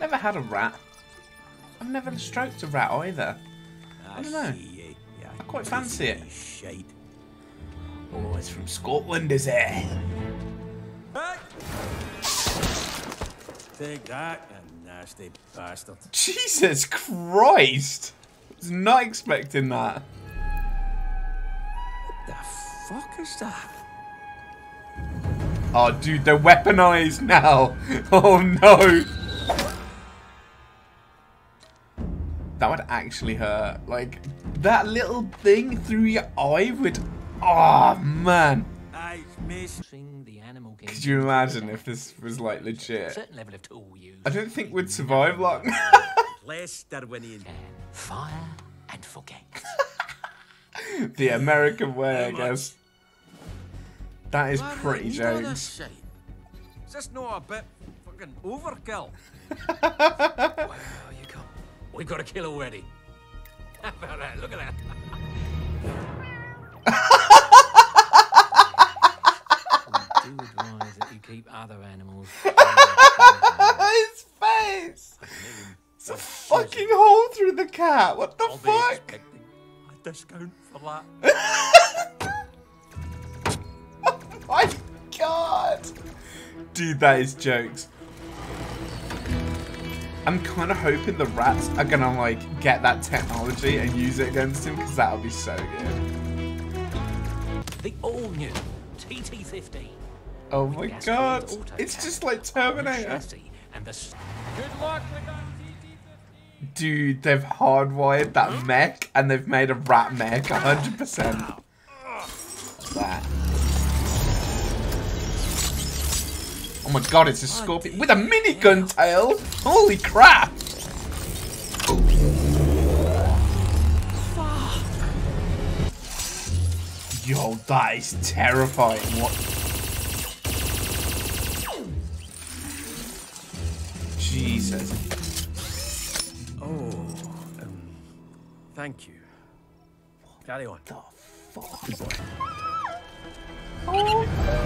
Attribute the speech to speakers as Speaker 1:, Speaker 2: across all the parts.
Speaker 1: never had a rat. I've never stroked a rat either. I don't know. I quite fancy it.
Speaker 2: Shite.
Speaker 1: Oh, it's from Scotland, is it?
Speaker 2: Take that, you nasty bastard.
Speaker 1: Jesus Christ! I was not expecting that.
Speaker 2: What the fuck is that?
Speaker 1: Oh, dude, they're weaponized now. Oh no. That actually hurt. Like, that little thing through your eye would. Oh, man.
Speaker 2: Eyes miss.
Speaker 3: the animal game.
Speaker 1: Could you imagine if this was, like, legit?
Speaker 3: certain level of tool use.
Speaker 1: I don't think we'd survive long.
Speaker 2: Less Darwinian.
Speaker 3: Fire and forget.
Speaker 1: the American way, I guess. That is pretty
Speaker 2: I need all
Speaker 1: jokes.
Speaker 2: Is this not a bit fucking overkill?
Speaker 3: well, you come. We've got a kill already. How about that? Look at that. we do advise that you keep other animals.
Speaker 1: His face! It's a oh, fucking hole through the cat. What the
Speaker 2: I'll be
Speaker 1: fuck?
Speaker 2: expecting a discount for that.
Speaker 1: Oh my god! Dude, that is jokes. I'm kind of hoping the rats are gonna like get that technology and use it against him because that would be so good.
Speaker 3: the all new TT50.
Speaker 1: Oh
Speaker 3: With
Speaker 1: my god! It's just like Terminator.
Speaker 3: and the
Speaker 2: Good luck with that
Speaker 1: Dude, they've hardwired that mech and they've made a rat mech 100%. My god, it's a scorpion with a minigun tail! Holy crap! Yo, that is terrifying. What? Jesus.
Speaker 2: Oh, um, thank you. Carry on.
Speaker 1: The fuck? Oh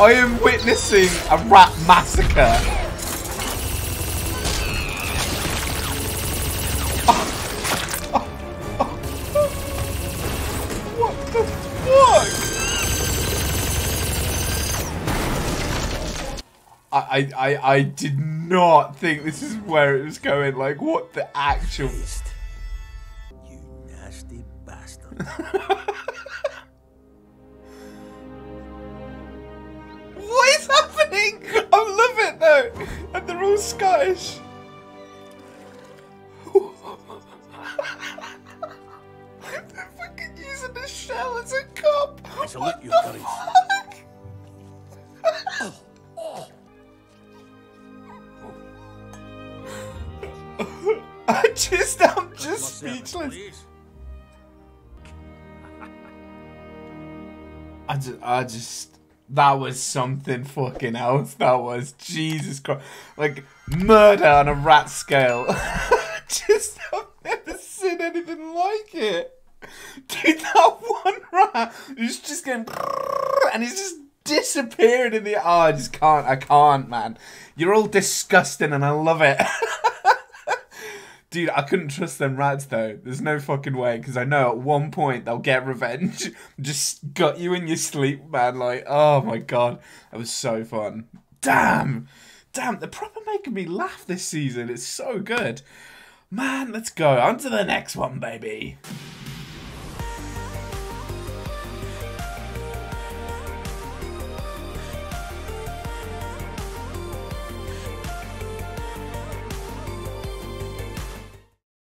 Speaker 1: I am witnessing a rat massacre. What the fuck? I, I, I, I did not think this is where it was going. Like, what the actual...
Speaker 2: You nasty bastard.
Speaker 1: And they're Scottish. they're fucking using the shell as a cup.
Speaker 2: I salute
Speaker 1: What
Speaker 2: your
Speaker 1: the
Speaker 2: courage.
Speaker 1: fuck? I just, I'm just speechless. I just, I just, that was something fucking else. That was Jesus Christ, like murder on a rat scale. just, I've never seen anything like it. Dude, that one rat is just going, and he's just disappearing in the. Oh, I just can't. I can't, man. You're all disgusting, and I love it. Dude, I couldn't trust them rats though. There's no fucking way because I know at one point they'll get revenge. Just gut you in your sleep, man. Like, oh my god, that was so fun. Damn, damn, they're proper making me laugh this season. It's so good, man. Let's go on to the next one, baby.